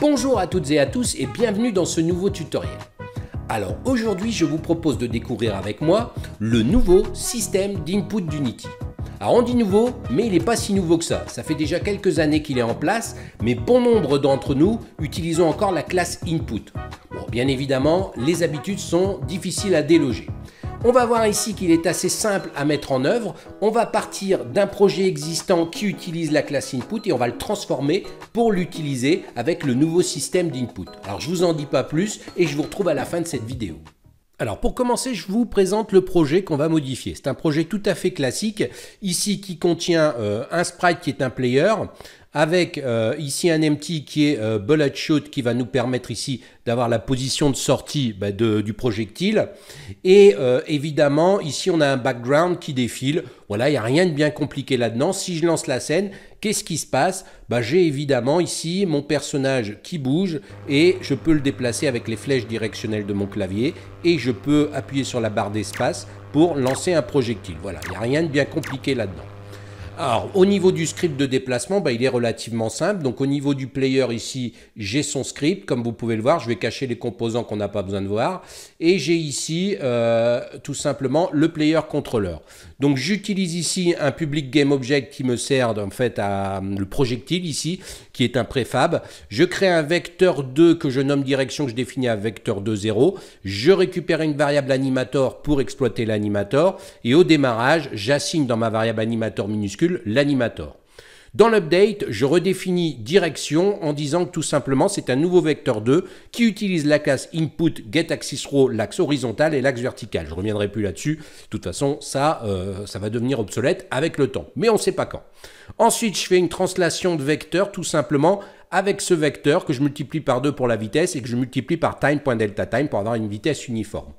Bonjour à toutes et à tous et bienvenue dans ce nouveau tutoriel. Alors aujourd'hui je vous propose de découvrir avec moi le nouveau système d'input d'Unity. Alors on dit nouveau, mais il n'est pas si nouveau que ça. Ça fait déjà quelques années qu'il est en place, mais bon nombre d'entre nous utilisons encore la classe input. Bon, bien évidemment, les habitudes sont difficiles à déloger. On va voir ici qu'il est assez simple à mettre en œuvre. On va partir d'un projet existant qui utilise la classe input et on va le transformer pour l'utiliser avec le nouveau système d'input. Alors je vous en dis pas plus et je vous retrouve à la fin de cette vidéo. Alors pour commencer, je vous présente le projet qu'on va modifier. C'est un projet tout à fait classique, ici qui contient euh, un sprite qui est un player, avec euh, ici un empty qui est euh, bullet shoot qui va nous permettre ici d'avoir la position de sortie bah, du projectile. Et euh, évidemment, ici on a un background qui défile. Voilà, il n'y a rien de bien compliqué là-dedans. Si je lance la scène, qu'est-ce qui se passe? Bah, J'ai évidemment ici mon personnage qui bouge et je peux le déplacer avec les flèches directionnelles de mon clavier et je peux appuyer sur la barre d'espace pour lancer un projectile. Voilà, il n'y a rien de bien compliqué là-dedans. Alors, au niveau du script de déplacement, bah, il est relativement simple. Donc, au niveau du player ici, j'ai son script. Comme vous pouvez le voir, je vais cacher les composants qu'on n'a pas besoin de voir. Et j'ai ici, euh, tout simplement, le player controller. Donc, j'utilise ici un public game object qui me sert en fait à le projectile ici, qui est un préfab. Je crée un vecteur 2 que je nomme direction que je définis à vecteur 2, 0. Je récupère une variable animator pour exploiter l'animator. Et au démarrage, j'assigne dans ma variable animator minuscule l'animator. Dans l'update, je redéfinis direction en disant que tout simplement c'est un nouveau vecteur 2 qui utilise la classe input getAxisRow, l'axe horizontal et l'axe vertical. Je ne reviendrai plus là-dessus. De toute façon, ça, euh, ça va devenir obsolète avec le temps. Mais on ne sait pas quand. Ensuite, je fais une translation de vecteur tout simplement avec ce vecteur que je multiplie par 2 pour la vitesse et que je multiplie par time.deltaTime pour avoir une vitesse uniforme.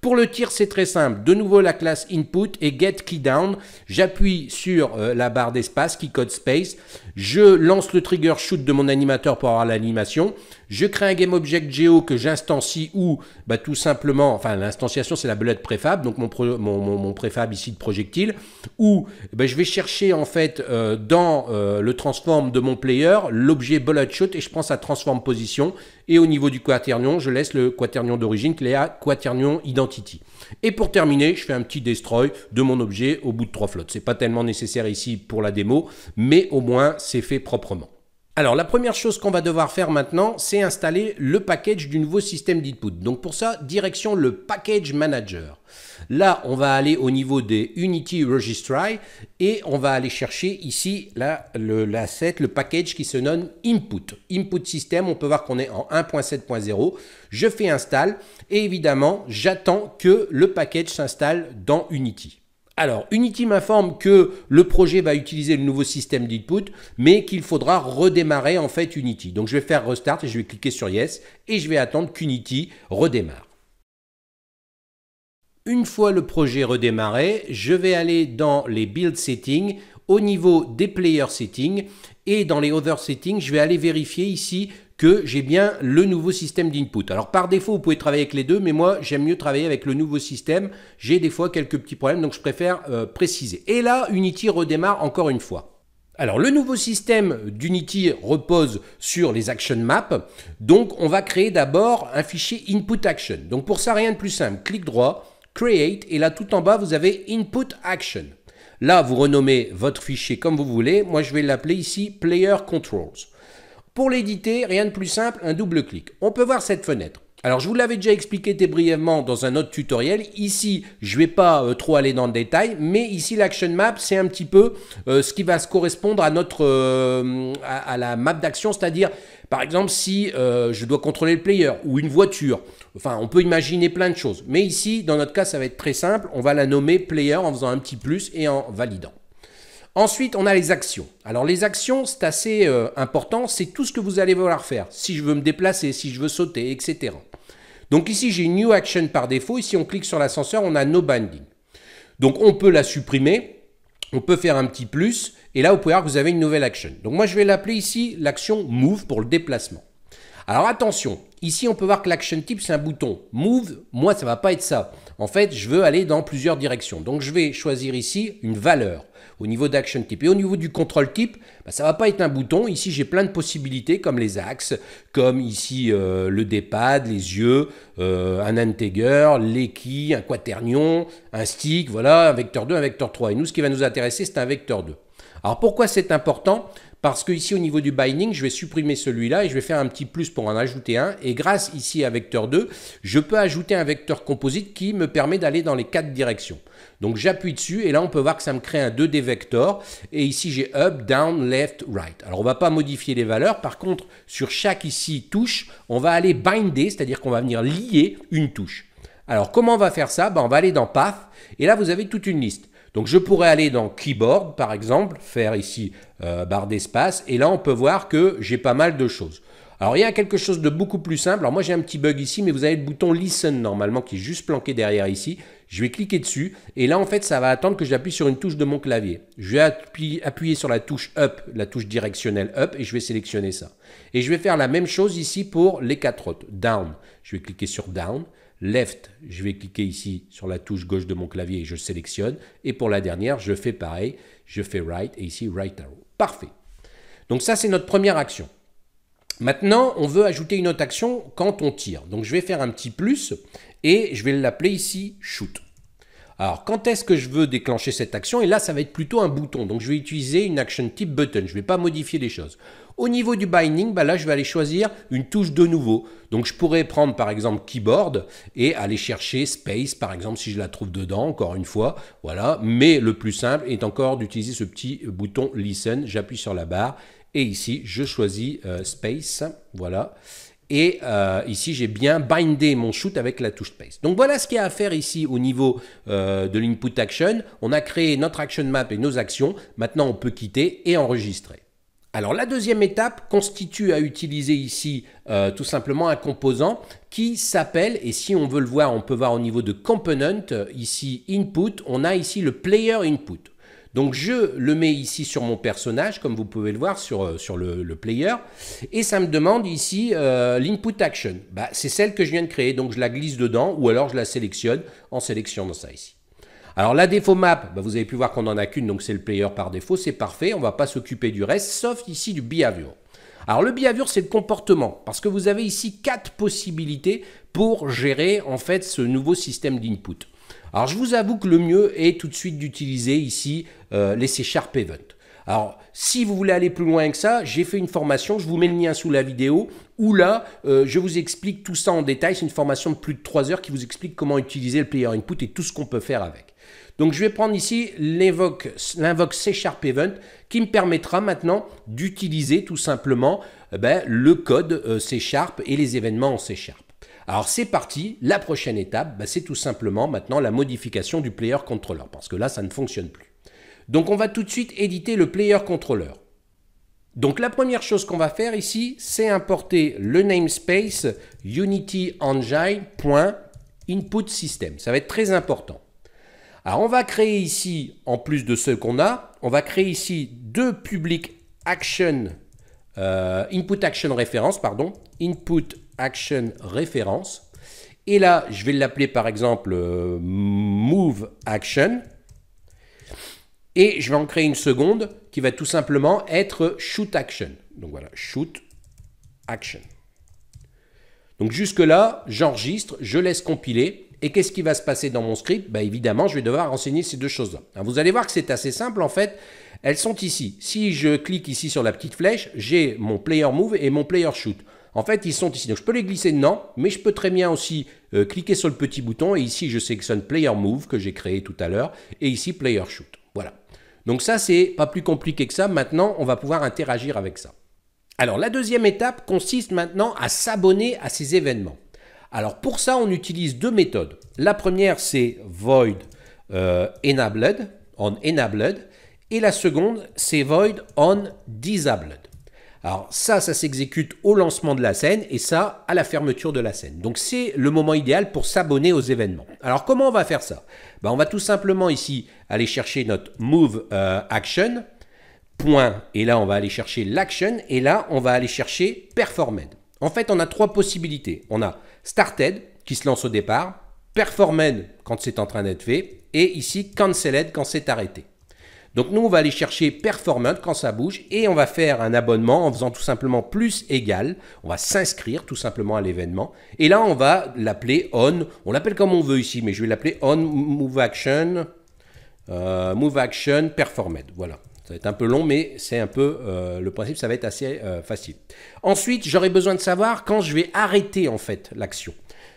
Pour le tir, c'est très simple. De nouveau, la classe input et get key down. J'appuie sur euh, la barre d'espace qui code space. Je lance le trigger shoot de mon animateur pour avoir l'animation. Je crée un game object geo que j'instancie ou bah, tout simplement, enfin l'instanciation c'est la belette préfab, donc mon, préfab ici de projectile, ou bah, je vais chercher en fait euh, dans euh, le transform de mon player l'objet bullet shoot et je prends sa transform position et au niveau du quaternion, je laisse le quaternion d'origine qui est à quaternion identity. Et pour terminer, je fais un petit destroy de mon objet au bout de trois flottes. C'est pas tellement nécessaire ici pour la démo, mais au moins c'est fait proprement. Alors la première chose qu'on va devoir faire maintenant, c'est installer le package du nouveau système d'input. Donc pour ça, direction le Package Manager. Là, on va aller au niveau des Unity Registry et on va aller chercher ici l'asset, le, le package qui se nomme Input. Input System, on peut voir qu'on est en 1.7.0. Je fais install et évidemment, j'attends que le package s'installe dans Unity. Alors, Unity m'informe que le projet va utiliser le nouveau système d'input, mais qu'il faudra redémarrer en fait Unity. Donc, je vais faire Restart et je vais cliquer sur Yes et je vais attendre qu'Unity redémarre. Une fois le projet redémarré, je vais aller dans les Build Settings, au niveau des Player Settings et dans les Other Settings, je vais aller vérifier ici que j'ai bien le nouveau système d'input. Alors par défaut, vous pouvez travailler avec les deux, mais moi j'aime mieux travailler avec le nouveau système. J'ai des fois quelques petits problèmes, donc je préfère euh, préciser. Et là, Unity redémarre encore une fois. Alors le nouveau système d'Unity repose sur les action maps, donc on va créer d'abord un fichier input action. Donc pour ça, rien de plus simple, clic droit, create, et là tout en bas, vous avez input action. Là, vous renommez votre fichier comme vous voulez. Moi, je vais l'appeler ici player controls. Pour l'éditer, rien de plus simple, un double clic. On peut voir cette fenêtre. Alors je vous l'avais déjà expliqué brièvement dans un autre tutoriel. Ici, je ne vais pas euh, trop aller dans le détail, mais ici l'action map, c'est un petit peu euh, ce qui va se correspondre à notre euh, à, la map d'action, c'est-à-dire par exemple si je dois contrôler le player ou une voiture. Enfin, on peut imaginer plein de choses. Mais ici, dans notre cas, ça va être très simple. On va la nommer player en faisant un petit plus et en validant. Ensuite, on a les actions. Alors les actions, c'est assez euh, important, c'est tout ce que vous allez vouloir faire. Si je veux me déplacer, si je veux sauter, etc. Donc ici, j'ai une New Action par défaut. Ici, on clique sur l'ascenseur, on a No Binding. Donc on peut la supprimer, on peut faire un petit plus, et là, vous pouvez voir que vous avez une nouvelle action. Donc moi, je vais l'appeler ici l'action Move pour le déplacement. Alors attention, ici on peut voir que l'action type c'est un bouton. Move, moi ça va pas être ça. En fait, je veux aller dans plusieurs directions. Donc je vais choisir ici une valeur au niveau d'action type. Et au niveau du contrôle type, bah, ça va pas être un bouton. Ici, j'ai plein de possibilités comme les axes, comme ici euh, le D-pad, les yeux, euh, un integer, l'équi, un quaternion, un stick, voilà, un vecteur 2, un vecteur 3. Et nous, ce qui va nous intéresser, c'est un vecteur 2. Alors pourquoi c'est important? Parce que ici au niveau du binding, je vais supprimer celui-là et je vais faire un petit plus pour en ajouter un. Et grâce ici à vecteur 2, je peux ajouter un vecteur composite qui me permet d'aller dans les quatre directions. Donc j'appuie dessus et là on peut voir que ça me crée un 2D vector. Et ici j'ai up, down, left, right. Alors on va pas modifier les valeurs. Par contre, sur chaque ici touche, on va aller binder, c'est-à-dire qu'on va venir lier une touche. Alors comment on va faire ça? Ben, On va aller dans Path et là vous avez toute une liste. Donc je pourrais aller dans Keyboard, par exemple, faire ici euh, barre d'espace, et là on peut voir que j'ai pas mal de choses. Alors il y a quelque chose de beaucoup plus simple. Alors moi j'ai un petit bug ici, mais vous avez le bouton Listen normalement qui est juste planqué derrière ici. Je vais cliquer dessus et là en fait ça va attendre que j'appuie sur une touche de mon clavier. Je vais appuyer, appuyer, sur la touche Up, la touche directionnelle Up et je vais sélectionner ça. Et je vais faire la même chose ici pour les quatre autres. Down, je vais cliquer sur Down. Left, je vais cliquer ici sur la touche gauche de mon clavier et je sélectionne. Et pour la dernière, je fais pareil, je fais Right et ici Right Arrow. Parfait. Donc ça, c'est notre première action. Maintenant, on veut ajouter une autre action quand on tire. Donc je vais faire un petit plus et je vais l'appeler ici Shoot. Alors, quand est-ce que je veux déclencher cette action? Et là, ça va être plutôt un bouton. Donc, je vais utiliser une action type button. Je ne vais pas modifier les choses. Au niveau du binding, bah là, je vais aller choisir une touche de nouveau. Donc, je pourrais prendre, par exemple, keyboard et aller chercher space, par exemple, si je la trouve dedans, encore une fois. Voilà. Mais le plus simple est encore d'utiliser ce petit bouton listen. J'appuie sur la barre et ici, je choisis euh, space. Voilà. Et euh, ici, j'ai bien bindé mon shoot avec la touche Space. Donc voilà ce qu'il y a à faire ici au niveau euh, de l'input action. On a créé notre action map et nos actions. Maintenant, on peut quitter et enregistrer. Alors la deuxième étape constitue à utiliser ici euh, tout simplement un composant qui s'appelle, et si on veut le voir, on peut voir au niveau de component, ici input, on a ici le player input. Donc je le mets ici sur mon personnage, comme vous pouvez le voir sur, euh, le, player, et ça me demande ici euh, l'input action. Bah, c'est celle que je viens de créer, donc je la glisse dedans, ou alors je la sélectionne en sélectionnant ça ici. Alors la défaut map, bah, vous avez pu voir qu'on n'en a qu'une, donc c'est le player par défaut, c'est parfait, on ne va pas s'occuper du reste, sauf ici du behavior. Alors le behavior, c'est le comportement, parce que vous avez ici quatre possibilités pour gérer en fait ce nouveau système d'input. Alors je vous avoue que le mieux est tout de suite d'utiliser ici euh, les C Sharp Event. Alors, si vous voulez aller plus loin que ça, j'ai fait une formation, je vous mets le lien sous la vidéo, où là, euh, je vous explique tout ça en détail. C'est une formation de plus de 3 heures qui vous explique comment utiliser le player input et tout ce qu'on peut faire avec. Donc, je vais prendre ici l'invoque C Sharp Event qui me permettra maintenant d'utiliser tout simplement eh ben, le code euh, C Sharp et les événements en C Sharp. Alors c'est parti, la prochaine étape, bah, c'est tout simplement maintenant la modification du player controller, parce que là ça ne fonctionne plus. Donc on va tout de suite éditer le player controller. Donc la première chose qu'on va faire ici, c'est importer le namespace Unity Input System. Ça va être très important. Alors on va créer ici, en plus de ce qu'on a, on va créer ici deux public action, euh, input action référence, pardon, input action référence. Et là, je vais l'appeler par exemple euh, move action. Et je vais en créer une seconde qui va tout simplement être shoot action. Donc voilà, shoot action. Donc jusque là, j'enregistre, je laisse compiler. Et qu'est-ce qui va se passer dans mon script? Bah, Évidemment, je vais devoir renseigner ces deux choses-là. Vous allez voir que c'est assez simple en fait. Elles sont ici. Si je clique ici sur la petite flèche, j'ai mon player move et mon player shoot. En fait, ils sont ici. Donc, je peux les glisser dedans, mais je peux très bien aussi euh, cliquer sur le petit bouton. Et ici, je sélectionne Player Move que j'ai créé tout à l'heure. Et ici, Player Shoot. Voilà. Donc ça, c'est pas plus compliqué que ça. Maintenant, on va pouvoir interagir avec ça. Alors, la deuxième étape consiste maintenant à s'abonner à ces événements. Alors, pour ça, on utilise deux méthodes. La première, c'est Void euh, Enabled, on Enabled. Et la seconde, c'est Void on Disabled. Alors ça, ça s'exécute au lancement de la scène et ça à la fermeture de la scène. Donc c'est le moment idéal pour s'abonner aux événements. Alors comment on va faire ça? Ben, On va tout simplement ici aller chercher notre move euh, action, point, et là on va aller chercher l'action, et là on va aller chercher performed. En fait, on a trois possibilités. On a started, qui se lance au départ, performed quand c'est en train d'être fait, et ici canceled quand c'est arrêté. Donc nous, on va aller chercher performant quand ça bouge et on va faire un abonnement en faisant tout simplement plus égal. On va s'inscrire tout simplement à l'événement. Et là, on va l'appeler on. On l'appelle comme on veut ici, mais je vais l'appeler on move action, euh, move action performed. Voilà. Ça va être un peu long, mais c'est un peu euh, le principe, ça va être assez euh, facile. Ensuite, j'aurai besoin de savoir quand je vais arrêter en fait l'action.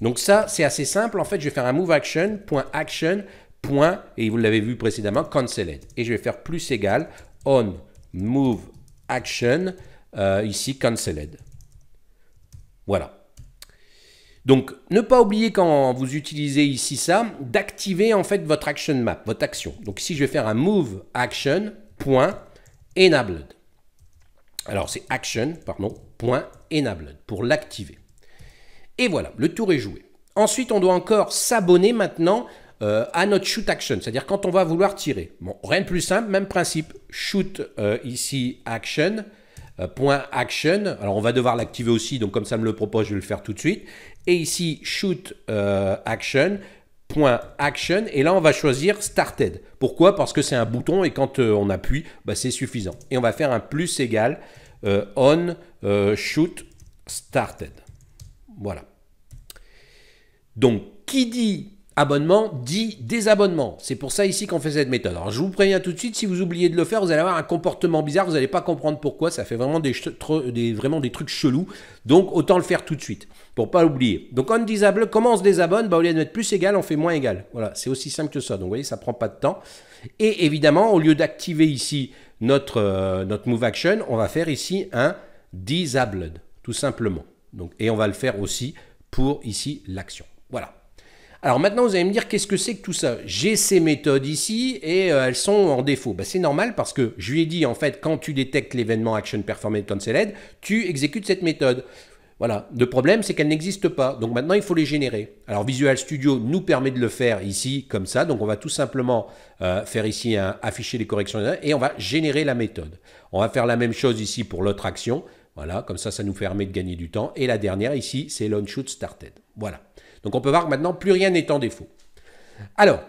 Donc ça, c'est assez simple. En fait, je vais faire un move action, action, point, et vous l'avez vu précédemment, canceled. Et je vais faire plus égal on move action, euh, ici canceled. Voilà. Donc, ne pas oublier quand vous utilisez ici ça, d'activer en fait votre action map, votre action. Donc ici, je vais faire un move action, point, enabled. Alors, c'est action, pardon, point, enabled, pour l'activer. Et voilà, le tour est joué. Ensuite, on doit encore s'abonner maintenant euh, à notre shoot action, c'est-à-dire quand on va vouloir tirer. Bon, rien de plus simple, même principe. Shoot euh, ici action, euh, point action. Alors on va devoir l'activer aussi, donc comme ça me le propose, je vais le faire tout de suite. Et ici shoot action, point action. Et là on va choisir started. Pourquoi? Parce que c'est un bouton et quand on appuie, bah, c'est suffisant. Et on va faire un plus égal on shoot started. Voilà. Donc qui dit abonnement dit désabonnement. C'est pour ça ici qu'on fait cette méthode. Alors je vous préviens tout de suite, si vous oubliez de le faire, vous allez avoir un comportement bizarre, vous n'allez pas comprendre pourquoi, ça fait vraiment des, trucs chelous. Donc autant le faire tout de suite, pour pas l'oublier. Donc on disable, comment on se désabonne? Bah, Au lieu de mettre plus égal, on fait moins égal. Voilà, c'est aussi simple que ça. Donc vous voyez, ça prend pas de temps. Et évidemment, au lieu d'activer ici notre, euh, notre move action, on va faire ici un disabled, tout simplement. Donc, et on va le faire aussi pour ici l'action. Voilà. Alors maintenant, vous allez me dire, qu'est-ce que c'est que tout ça? J'ai ces méthodes ici et euh, elles sont en défaut. Ben, c'est normal parce que je lui ai dit, en fait, quand tu détectes l'événement Action Performance Canceled, tu exécutes cette méthode. Voilà. Le problème, c'est qu'elle n'existe pas. Donc maintenant, il faut les générer. Alors Visual Studio nous permet de le faire ici, comme ça. Donc on va tout simplement euh, faire ici un, afficher les corrections et on va générer la méthode. On va faire la même chose ici pour l'autre action. Voilà, comme ça, ça nous permet de gagner du temps. Et la dernière ici, c'est Launch Shoot Started. Voilà. Donc on peut voir que maintenant, plus rien n'est en défaut. Alors,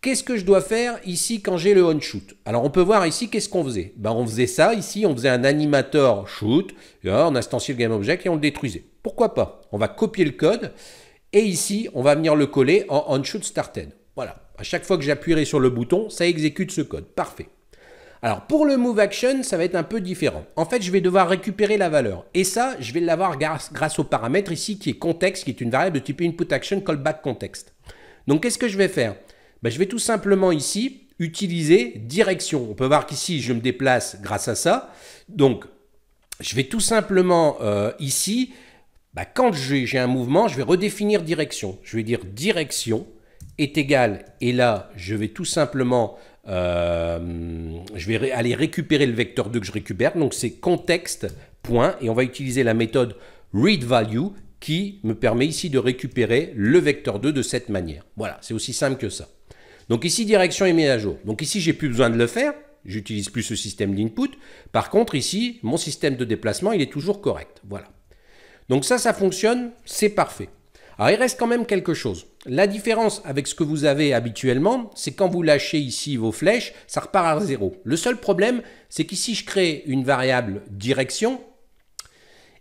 qu'est-ce que je dois faire ici quand j'ai le on-shoot? Alors on peut voir ici qu'est-ce qu'on faisait? Ben, on faisait ça ici, on faisait un animator shoot, on instanciait le GameObject et on le détruisait. Pourquoi pas? On va copier le code et ici, on va venir le coller en on-shoot started. Voilà. À chaque fois que j'appuierai sur le bouton, ça exécute ce code. Parfait. Alors pour le move action, ça va être un peu différent. En fait, je vais devoir récupérer la valeur. Et ça, je vais l'avoir grâce, grâce au paramètre ici qui est context, qui est une variable de type input action callback context. Donc qu'est-ce que je vais faire? Ben, Je vais tout simplement ici utiliser direction. On peut voir qu'ici, je me déplace grâce à ça. Donc je vais tout simplement euh, ici, ben, quand j'ai un mouvement, je vais redéfinir direction. Je vais dire direction est égal, et là, je vais tout simplement euh, je vais aller récupérer le vecteur 2 que je récupère. Donc c'est contexte, point, et on va utiliser la méthode readValue qui me permet ici de récupérer le vecteur 2 de cette manière. Voilà, c'est aussi simple que ça. Donc ici, direction est mise à jour. Donc ici, j'ai plus besoin de le faire. J'utilise plus ce système d'input. Par contre, ici, mon système de déplacement, il est toujours correct. Voilà. Donc ça, ça fonctionne, c'est parfait. Alors il reste quand même quelque chose. La différence avec ce que vous avez habituellement, c'est quand vous lâchez ici vos flèches, ça repart à zéro. Le seul problème, c'est qu'ici je crée une variable direction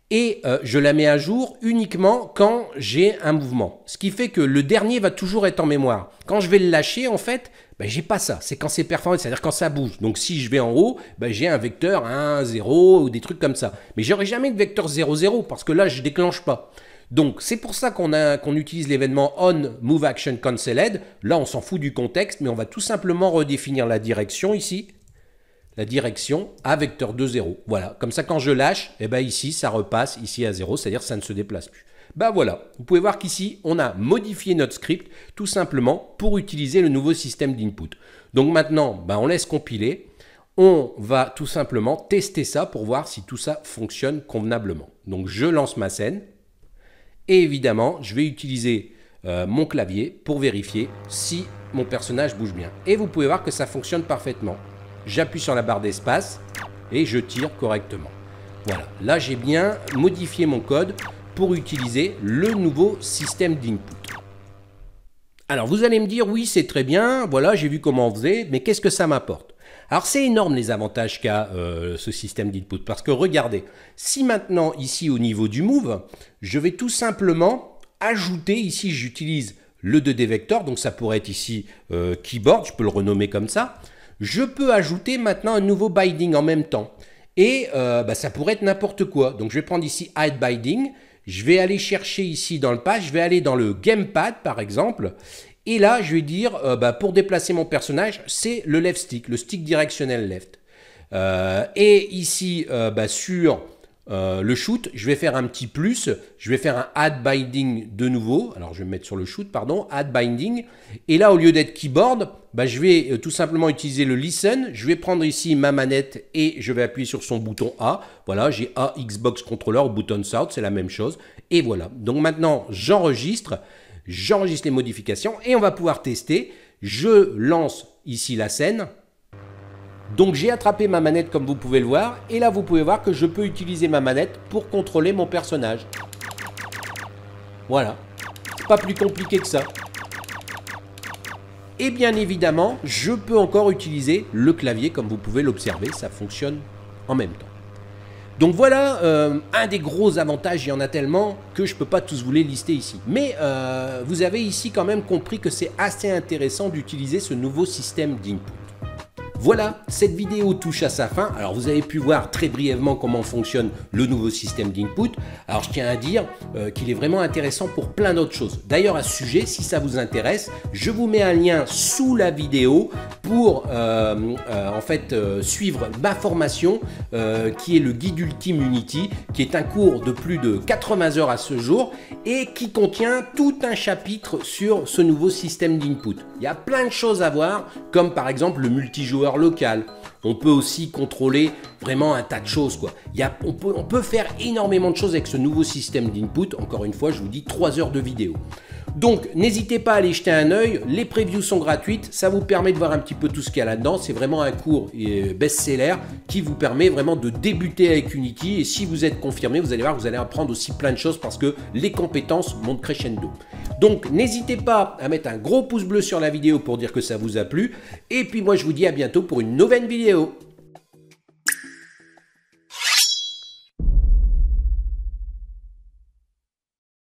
et euh, je la mets à jour uniquement quand j'ai un mouvement. Ce qui fait que le dernier va toujours être en mémoire. Quand je vais le lâcher, en fait, ben, j'ai pas ça. C'est quand c'est performant, c'est-à-dire quand ça bouge. Donc si je vais en haut, ben, j'ai un vecteur 1, 0 ou des trucs comme ça. Mais j'aurai jamais de vecteur 0, 0 parce que là, je déclenche pas. Donc c'est pour ça qu'on utilise l'événement on move action canceled. Là, on s'en fout du contexte, mais on va tout simplement redéfinir la direction ici. La direction à vecteur 2, 0. Voilà, comme ça quand je lâche, eh ben ici ça repasse ici à 0, c'est-à-dire ça ne se déplace plus. Ben voilà, vous pouvez voir qu'ici on a modifié notre script tout simplement pour utiliser le nouveau système d'input. Donc maintenant, ben on laisse compiler. On va tout simplement tester ça pour voir si tout ça fonctionne convenablement. Donc je lance ma scène. Et évidemment, je vais utiliser euh, mon clavier pour vérifier si mon personnage bouge bien. Et vous pouvez voir que ça fonctionne parfaitement. J'appuie sur la barre d'espace et je tire correctement. Voilà, là j'ai bien modifié mon code pour utiliser le nouveau système d'input. Alors vous allez me dire, oui c'est très bien, voilà j'ai vu comment on faisait, mais qu'est-ce que ça m'apporte? Alors c'est énorme les avantages qu'a euh, ce système d'input parce que regardez, si maintenant ici au niveau du move, je vais tout simplement ajouter, ici j'utilise le 2D vector, donc ça pourrait être ici euh, keyboard, je peux le renommer comme ça, je peux ajouter maintenant un nouveau binding en même temps. Et euh, bah, ça pourrait être n'importe quoi. Donc je vais prendre ici Add Binding, je vais aller chercher ici dans le page, je vais aller dans le Gamepad par exemple, et là, je vais dire, euh, bah, pour déplacer mon personnage, c'est le left stick, le stick directionnel left. Euh, et ici, euh, bah, sur le shoot, je vais faire un petit plus, je vais faire un add binding de nouveau, alors je vais me mettre sur le shoot, pardon, add binding, et là au lieu d'être keyboard, bah, je vais tout simplement utiliser le listen, je vais prendre ici ma manette et je vais appuyer sur son bouton A, voilà, j'ai A Xbox Controller, bouton start, c'est la même chose, et voilà, donc maintenant j'enregistre, j'enregistre les modifications et on va pouvoir tester. Je lance ici la scène. Donc j'ai attrapé ma manette comme vous pouvez le voir et là vous pouvez voir que je peux utiliser ma manette pour contrôler mon personnage. Voilà, pas plus compliqué que ça. Et bien évidemment, je peux encore utiliser le clavier comme vous pouvez l'observer, ça fonctionne en même temps. Donc voilà euh, un des gros avantages, il y en a tellement que je ne peux pas tous vous les lister ici. Mais euh, vous avez ici quand même compris que c'est assez intéressant d'utiliser ce nouveau système d'input. Voilà, cette vidéo touche à sa fin. Alors vous avez pu voir très brièvement comment fonctionne le nouveau système d'input. Alors je tiens à dire euh, qu'il est vraiment intéressant pour plein d'autres choses. D'ailleurs à ce sujet, si ça vous intéresse, je vous mets un lien sous la vidéo pour euh, euh, en fait suivre ma formation qui est le guide Ultime Unity, qui est un cours de plus de 80 heures à ce jour et qui contient tout un chapitre sur ce nouveau système d'input. Il y a plein de choses à voir, comme par exemple le multijoueur local. On peut aussi contrôler vraiment un tas de choses. Quoi. On, peut, on peut faire énormément de choses avec ce nouveau système d'input. Encore une fois, je vous dis 3 heures de vidéo. Donc n'hésitez pas à aller jeter un œil, les previews sont gratuites, ça vous permet de voir un petit peu tout ce qu'il y a là-dedans, c'est vraiment un cours euh, best-seller qui vous permet vraiment de débuter avec Unity et si vous êtes confirmé, vous allez voir, vous allez apprendre aussi plein de choses parce que les compétences montent crescendo. Donc n'hésitez pas à mettre un gros pouce bleu sur la vidéo pour dire que ça vous a plu et puis moi je vous dis à bientôt pour une nouvelle vidéo.